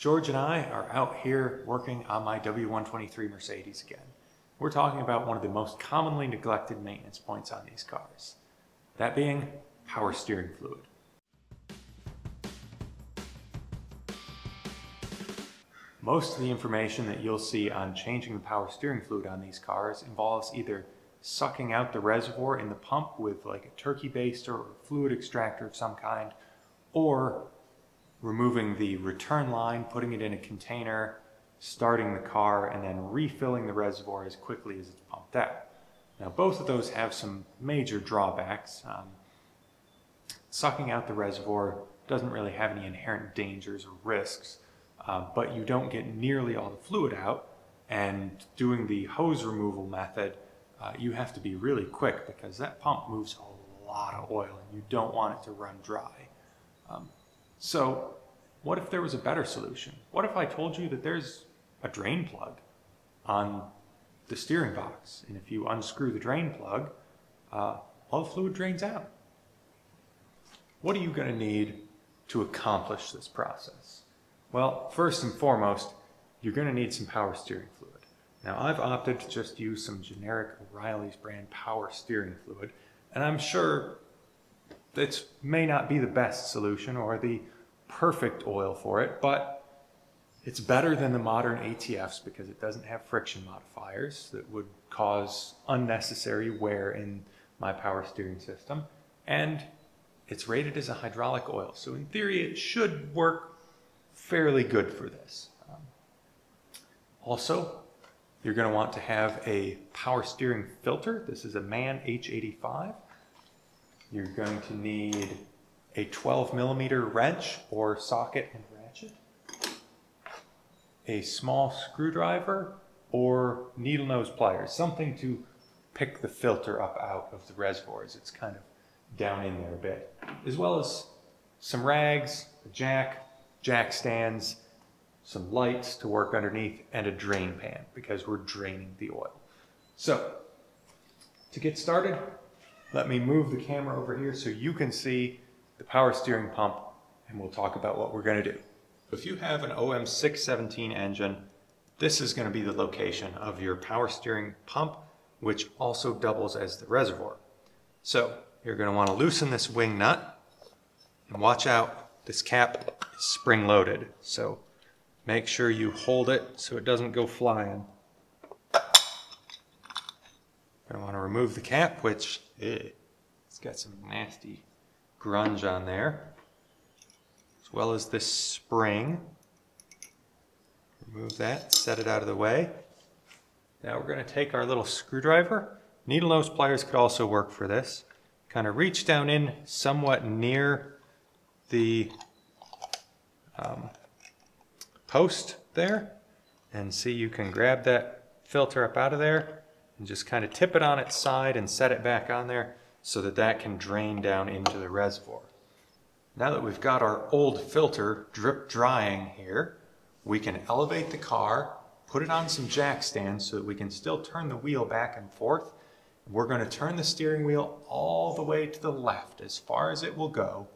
George and I are out here working on my W123 Mercedes again. We're talking about one of the most commonly neglected maintenance points on these cars. That being power steering fluid. Most of the information that you'll see on changing the power steering fluid on these cars involves either sucking out the reservoir in the pump with like a turkey baster or fluid extractor of some kind, or removing the return line, putting it in a container, starting the car, and then refilling the reservoir as quickly as it's pumped out. Now, both of those have some major drawbacks. Um, sucking out the reservoir doesn't really have any inherent dangers or risks, uh, but you don't get nearly all the fluid out. And doing the hose removal method, uh, you have to be really quick because that pump moves a lot of oil and you don't want it to run dry. Um, so what if there was a better solution? What if I told you that there's a drain plug on the steering box, and if you unscrew the drain plug, uh, all the fluid drains out? What are you going to need to accomplish this process? Well, first and foremost, you're going to need some power steering fluid. Now, I've opted to just use some generic O'Reilly's brand power steering fluid, and I'm sure that may not be the best solution or the perfect oil for it, but it's better than the modern ATFs because it doesn't have friction modifiers that would cause unnecessary wear in my power steering system. And it's rated as a hydraulic oil. So in theory, it should work fairly good for this. Um, also, you're going to want to have a power steering filter. This is a MANN H85. You're going to need a 12 millimeter wrench or socket and ratchet, a small screwdriver or needle nose pliers, something to pick the filter up out of the reservoirs. It's kind of down in there a bit, as well as some rags, a jack, jack stands, some lights to work underneath, and a drain pan because we're draining the oil. So, to get started, let me move the camera over here so you can see the power steering pump, and we'll talk about what we're going to do. If you have an OM617 engine, this is going to be the location of your power steering pump, which also doubles as the reservoir. So you're going to want to loosen this wing nut and watch out, this cap is spring loaded. So make sure you hold it so it doesn't go flying. I want to remove the cap, which eh, it's got some nasty grunge on there, as well as this spring. Remove that, set it out of the way. Now we're going to take our little screwdriver. Needle nose pliers could also work for this. Kind of reach down in somewhat near the um, post there and see you can grab that filter up out of there and just kind of tip it on its side and set it back on there so that that can drain down into the reservoir. Now that we've got our old filter drip drying here, we can elevate the car, put it on some jack stands so that we can still turn the wheel back and forth. We're going to turn the steering wheel all the way to the left as far as it will go.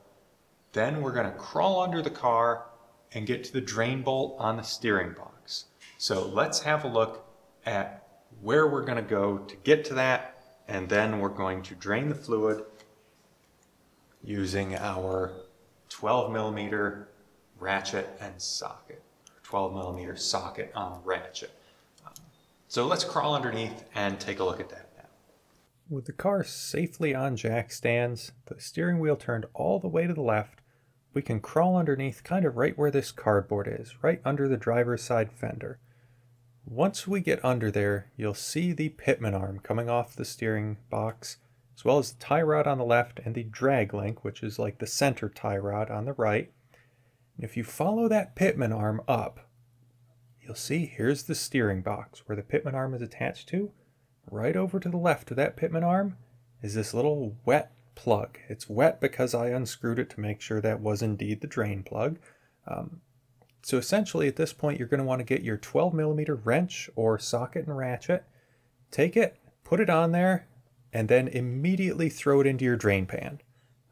Then we're going to crawl under the car and get to the drain bolt on the steering box. So let's have a look at where we're going to go to get to that and then we're going to drain the fluid using our 12 millimeter ratchet and socket, 12 millimeter socket on the ratchet. So let's crawl underneath and take a look at that now. With the car safely on jack stands, the steering wheel turned all the way to the left, we can crawl underneath kind of right where this cardboard is, right under the driver's side fender. Once we get under there, you'll see the pitman arm coming off the steering box, as well as the tie rod on the left and the drag link, which is like the center tie rod on the right. And if you follow that pitman arm up, you'll see here's the steering box where the pitman arm is attached to. Right over to the left of that pitman arm is this little wet plug. It's wet because I unscrewed it to make sure that was indeed the drain plug. Um, so essentially at this point, you're going to want to get your 12 millimeter wrench or socket and ratchet, take it, put it on there, and then immediately throw it into your drain pan.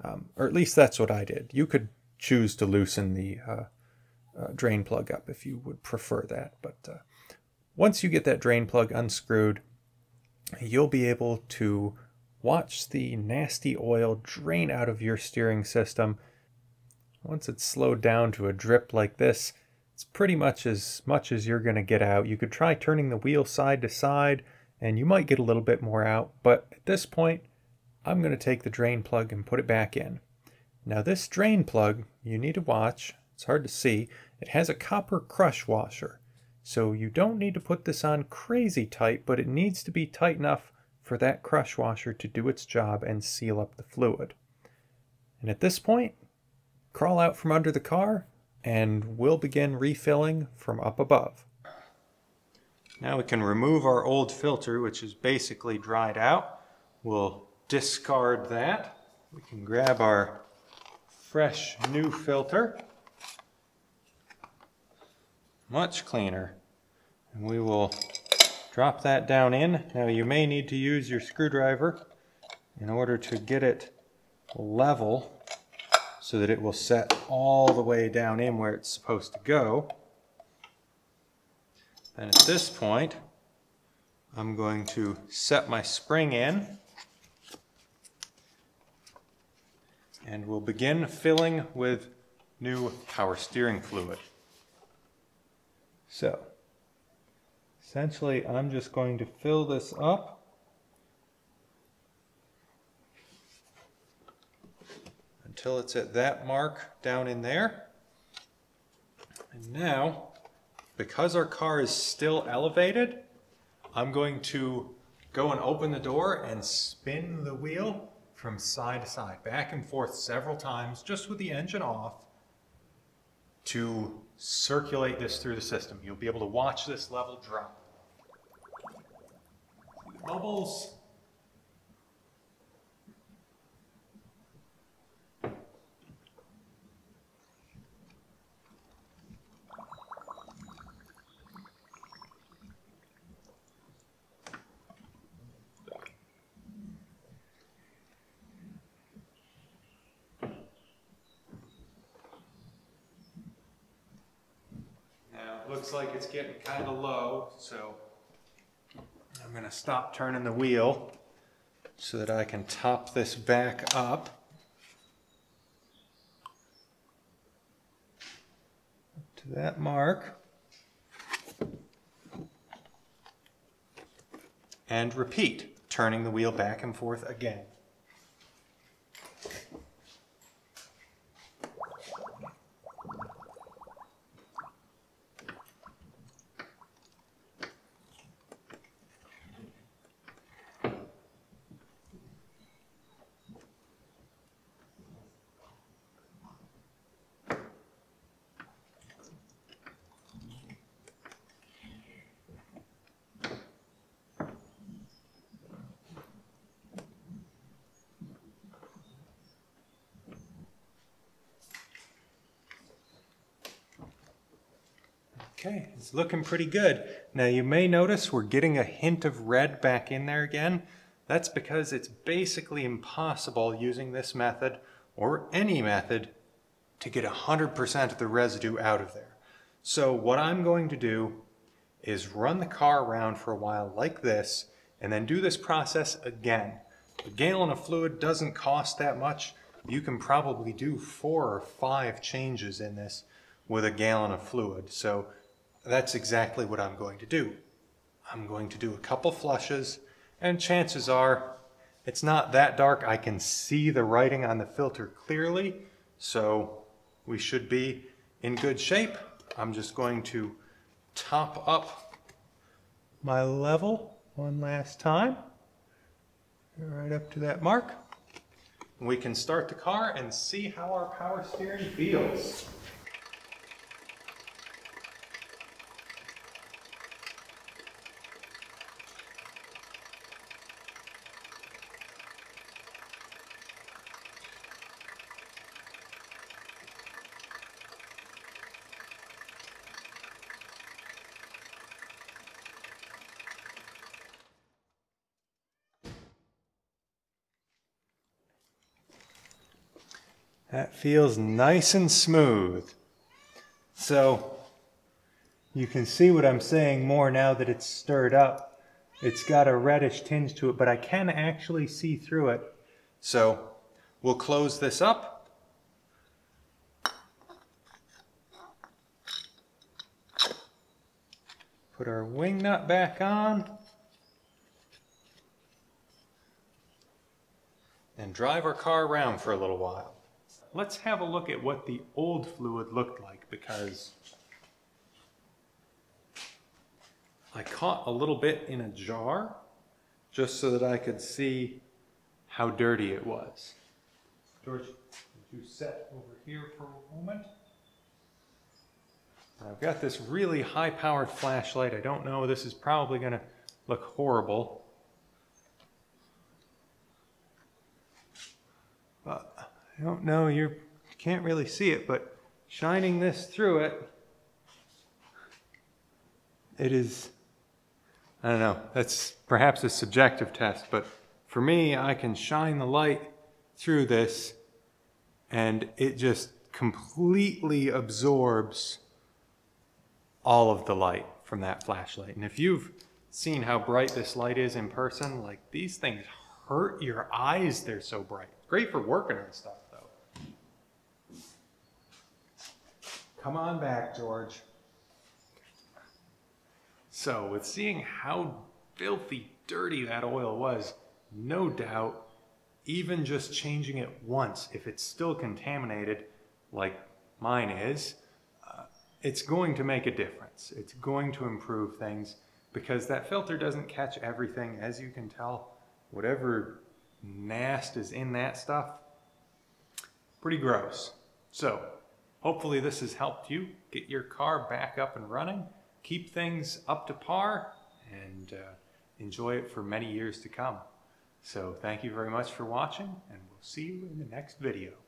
Um, or at least that's what I did. You could choose to loosen the uh, uh, drain plug up if you would prefer that. But uh, once you get that drain plug unscrewed, you'll be able to watch the nasty oil drain out of your steering system. Once it's slowed down to a drip like this, it's pretty much as much as you're going to get out. You could try turning the wheel side to side and you might get a little bit more out, but at this point, I'm going to take the drain plug and put it back in. Now this drain plug, you need to watch, it's hard to see, it has a copper crush washer. So you don't need to put this on crazy tight, but it needs to be tight enough for that crush washer to do its job and seal up the fluid. And at this point, crawl out from under the car and we'll begin refilling from up above. Now we can remove our old filter, which is basically dried out. We'll discard that. We can grab our fresh new filter much cleaner. And we will drop that down in. Now you may need to use your screwdriver in order to get it level so that it will set all the way down in where it's supposed to go. And at this point, I'm going to set my spring in and we'll begin filling with new power steering fluid. So, essentially I'm just going to fill this up until it's at that mark down in there. And now, because our car is still elevated, I'm going to go and open the door and spin the wheel from side to side, back and forth several times, just with the engine off, to circulate this through the system. You'll be able to watch this level drop. Bubbles. Looks like it's getting kind of low, so I'm going to stop turning the wheel so that I can top this back up. To that mark. And repeat, turning the wheel back and forth again. Okay, it's looking pretty good. Now you may notice we're getting a hint of red back in there again. That's because it's basically impossible using this method or any method to get 100% of the residue out of there. So what I'm going to do is run the car around for a while like this and then do this process again. A gallon of fluid doesn't cost that much. You can probably do four or five changes in this with a gallon of fluid. So that's exactly what I'm going to do. I'm going to do a couple flushes, and chances are it's not that dark. I can see the writing on the filter clearly, so we should be in good shape. I'm just going to top up my level one last time, right up to that mark. We can start the car and see how our power steering feels. That feels nice and smooth. So you can see what I'm saying more now that it's stirred up. It's got a reddish tinge to it, but I can actually see through it. So we'll close this up. Put our wing nut back on. And drive our car around for a little while. Let's have a look at what the old fluid looked like because I caught a little bit in a jar just so that I could see how dirty it was. George, would you set over here for a moment? I've got this really high powered flashlight. I don't know, this is probably going to look horrible. But I don't know, you can't really see it, but shining this through it, it is I don't know, that's perhaps a subjective test, but for me, I can shine the light through this and it just completely absorbs all of the light from that flashlight. And if you've seen how bright this light is in person, like these things hurt your eyes, they're so bright. Great for working on stuff Come on back, George. So with seeing how filthy dirty that oil was, no doubt, even just changing it once, if it's still contaminated like mine is, uh, it's going to make a difference. It's going to improve things because that filter doesn't catch everything. As you can tell, whatever nast is in that stuff, pretty gross. So hopefully this has helped you get your car back up and running keep things up to par and uh, enjoy it for many years to come. So thank you very much for watching and we'll see you in the next video.